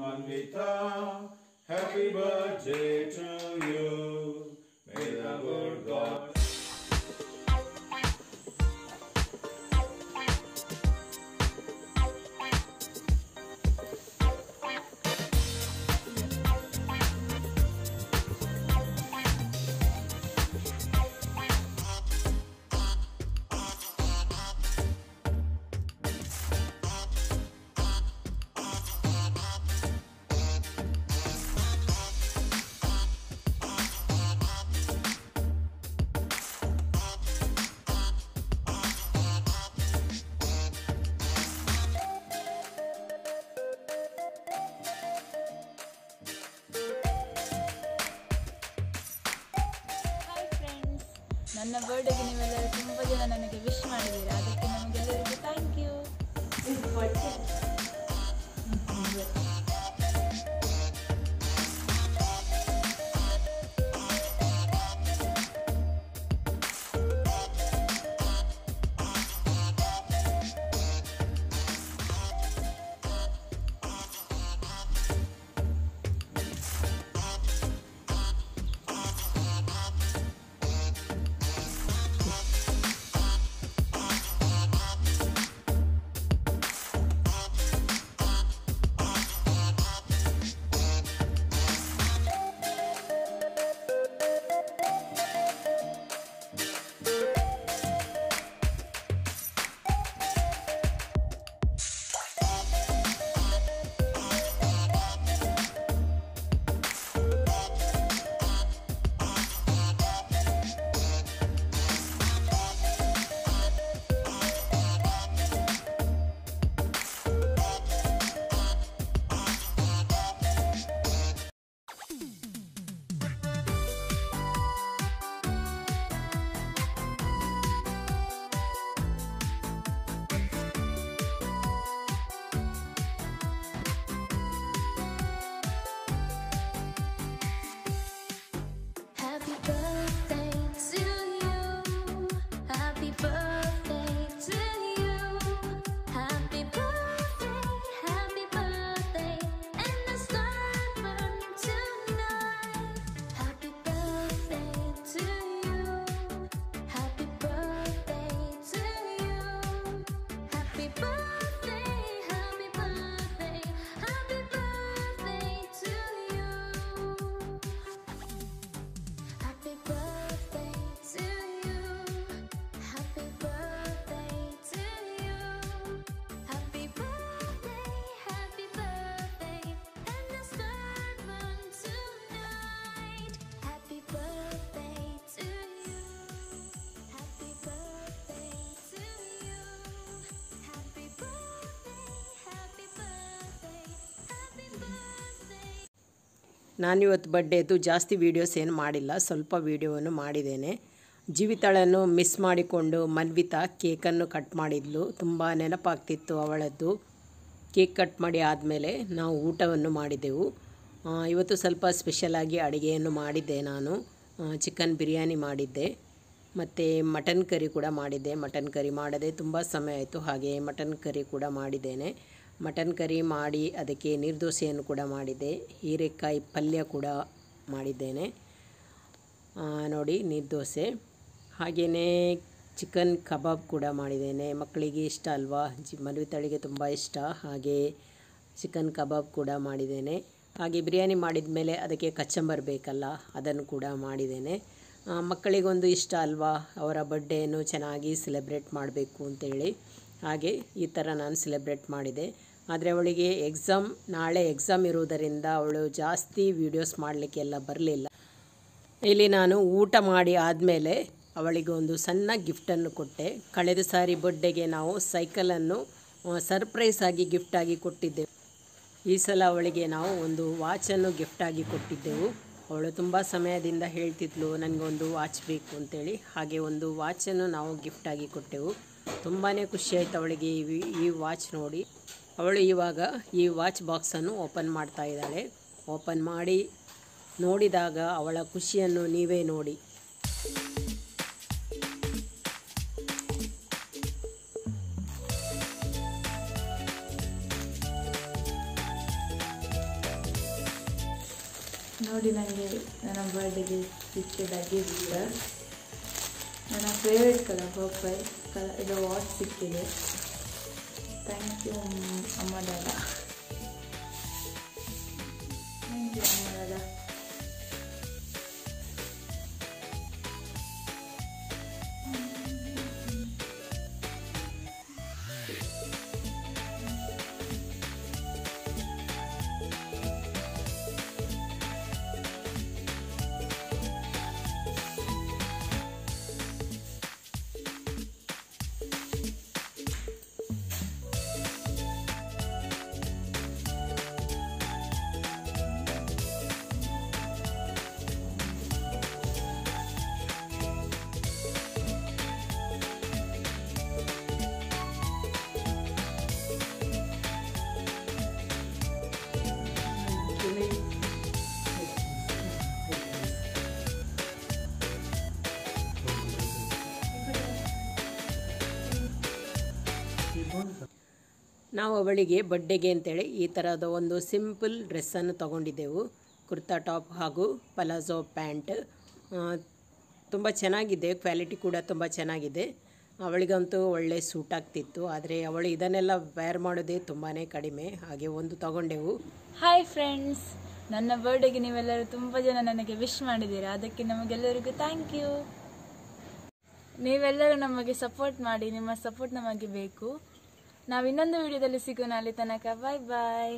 Anvita, happy birthday to you. May the good God. ನನ್ನ ಬರ್ಡೇಗೆ ನೀವೆಲ್ಲರೂ ತುಂಬ ಜನ ನನಗೆ ವಿಶ್ ಮಾಡಿದ್ದೀರಾ? ನಾನಿವತ್ತು ಬರ್ಡೇದು ಜಾಸ್ತಿ ವೀಡಿಯೋಸ್ ಏನು ಮಾಡಿಲ್ಲ, ಸ್ವಲ್ಪ ವೀಡಿಯೋವನ್ನು ಮಾಡಿದ್ದೇನೆ. ಜೀವಿತಾಳನ್ನು ಮಿಸ್ ಮಾಡಿಕೊಂಡು ಮನ್ವಿತಾ ಕೇಕನ್ನು ಕಟ್ ಮಾಡಿದ್ಲು. ತುಂಬ ನೆನಪಾಗ್ತಿತ್ತು ಅವಳದ್ದು. ಕೇಕ್ ಕಟ್ ಮಾಡಿ ಆದಮೇಲೆ ನಾವು ಊಟವನ್ನು ಮಾಡಿದೆವು. ಇವತ್ತು ಸ್ವಲ್ಪ ಸ್ಪೆಷಲಾಗಿ ಅಡುಗೆಯನ್ನು ಮಾಡಿದ್ದೆ ನಾನು. ಚಿಕನ್ ಬಿರಿಯಾನಿ ಮಾಡಿದ್ದೆ. ಮತ್ತು ಮಟನ್ ಕರಿ ಕೂಡ ಮಾಡಿದ್ದೆ. ಮಟನ್ ಕರಿ ಮಾಡದೆ ತುಂಬ ಸಮಯ ಆಯಿತು. ಹಾಗೆ ಮಟನ್ ಕರಿ ಕೂಡ ಮಾಡಿದ್ದೇನೆ. ಮಟನ್ ಕರಿ ಮಾಡಿ ಅದಕ್ಕೆ ನಿರ್ದೋಸೆಯನ್ನು ಕೂಡ ಮಾಡಿದ್ದೆ. ಹೀರೆಕಾಯಿ ಪಲ್ಯ ಕೂಡ ಮಾಡಿದ್ದೇನೆ. ನೋಡಿ ನಿರ್ದೋಸೆ. ಹಾಗೆಯೇ ಚಿಕನ್ ಕಬಾಬ್ ಕೂಡ ಮಾಡಿದ್ದೇನೆ. ಮಕ್ಕಳಿಗೆ ಇಷ್ಟ ಅಲ್ವಾ? ಜಿ ಮದುವೆ ತುಂಬ ಇಷ್ಟ. ಹಾಗೆ ಚಿಕನ್ ಕಬಾಬ್ ಕೂಡ ಮಾಡಿದ್ದೇನೆ. ಹಾಗೆ ಬಿರಿಯಾನಿ ಮಾಡಿದ ಮೇಲೆ ಅದಕ್ಕೆ ಕಚ್ಚಂಬರ್ ಬೇಕಲ್ಲ, ಅದನ್ನು ಕೂಡ ಮಾಡಿದ್ದೇನೆ. ಮಕ್ಕಳಿಗೊಂದು ಇಷ್ಟ ಅಲ್ವಾ? ಅವರ ಬರ್ಡೇನು ಚೆನ್ನಾಗಿ ಸೆಲೆಬ್ರೇಟ್ ಮಾಡಬೇಕು ಅಂತೇಳಿ. ಹಾಗೆ ಈ ಥರ ನಾನು ಸೆಲೆಬ್ರೇಟ್ ಮಾಡಿದೆ. ಆದರೆ ಅವಳಿಗೆ ಎಕ್ಸಾಮ್ ನಾಳೆ ಎಕ್ಸಾಮ್ ಇರುವುದರಿಂದ ಅವಳು ಜಾಸ್ತಿ ವೀಡಿಯೋಸ್ ಮಾಡಲಿಕ್ಕೆಲ್ಲ ಬರಲಿಲ್ಲ. ಇಲ್ಲಿ ನಾನು ಊಟ ಮಾಡಿ ಆದಮೇಲೆ ಅವಳಿಗೆ ಒಂದು ಸಣ್ಣ ಗಿಫ್ಟನ್ನು ಕೊಟ್ಟೆ. ಕಳೆದ ಸಾರಿ ಬರ್ಡೇಗೆ ನಾವು ಸೈಕಲನ್ನು ಸರ್ಪ್ರೈಸ್ ಆಗಿ ಗಿಫ್ಟಾಗಿ ಕೊಟ್ಟಿದ್ದೆವು. ಈ ಸಲ ಅವಳಿಗೆ ನಾವು ಒಂದು ವಾಚನ್ನು ಗಿಫ್ಟಾಗಿ ಕೊಟ್ಟಿದ್ದೆವು. ಅವಳು ತುಂಬ ಸಮಯದಿಂದ ಹೇಳ್ತಿದ್ಲು ನನಗೊಂದು ವಾಚ್ ಬೇಕು ಅಂತೇಳಿ. ಹಾಗೆ ಒಂದು ವಾಚನ್ನು ನಾವು ಗಿಫ್ಟಾಗಿ ಕೊಟ್ಟೆವು. ತುಂಬಾ ಖುಷಿಯಾಯಿತು ಅವಳಿಗೆ ಈ ವಾಚ್ ನೋಡಿ. ಅವಳು ಇವಾಗ ಈ ವಾಚ್ ಬಾಕ್ಸನ್ನು ಓಪನ್ ಮಾಡ್ತಾ ಇದ್ದಾಳೆ. ಓಪನ್ ಮಾಡಿ ನೋಡಿದಾಗ ಅವಳ ಖುಷಿಯನ್ನು ನೀವೇ ನೋಡಿ. ನೋಡಿ ನನಗೆ ನನ್ನ ಬರ್ಡೇಗೆ ಸಿಕ್ಕಿದ ನನ್ನ ಫೇವ್ರೆಟ್ ಕಲರ್ ಪರ್ಪಲ್ ಕಲರ್ ಇದು ವಾಚ್ ಸಿಕ್ಕಿದೆ ಥ್ಯಾಂಕ್ ಯು ಅಮ್ಮ ದಾದ ನಾವು ಅವಳಿಗೆ ಬಡ್ಡೆಗೆ ಅಂತೇಳಿ ಈ ಥರದ ಒಂದು ಸಿಂಪಲ್ ಡ್ರೆಸ್ಸನ್ನು ತಗೊಂಡಿದ್ದೆವು. ಕುರ್ತಾ ಟಾಪ್ ಹಾಗೂ ಪಲಾಝೋ ಪ್ಯಾಂಟ್ ತುಂಬ ಚೆನ್ನಾಗಿದೆ ಕ್ವಾಲಿಟಿ ಕೂಡ ತುಂಬ ಚೆನ್ನಾಗಿದೆ. ಅವಳಿಗಂತೂ ಒಳ್ಳೆ ಸೂಟ್ ಆಗ್ತಿತ್ತು. ಆದರೆ ಅವಳು ಇದನ್ನೆಲ್ಲ ವೇರ್ ಮಾಡೋದೇ ತುಂಬಾ ಕಡಿಮೆ. ಹಾಗೆ ಒಂದು ತಗೊಂಡೆವು. ಹಾಯ್ ಫ್ರೆಂಡ್ಸ್ ನನ್ನ ಬರ್ಡೇಗೆ ನೀವೆಲ್ಲರೂ ತುಂಬ ಜನ ನನಗೆ ವಿಶ್ ಮಾಡಿದ್ದೀರಾ? ಅದಕ್ಕೆ ನಮಗೆಲ್ಲರಿಗೂ ಥ್ಯಾಂಕ್ ಯು ನೀವೆಲ್ಲರೂ ನಮಗೆ ಸಪೋರ್ಟ್ ಮಾಡಿ, ನಿಮ್ಮ ಸಪೋರ್ಟ್ ನಮಗೆ ಬೇಕು. ನಾವು ಇನ್ನೊಂದು ವಿಡಿಯೋದಲ್ಲಿ ಸಿಗೋಣ ಅಲ್ಲಿ ತನಕ. ಬಾಯ್ ಬಾಯ್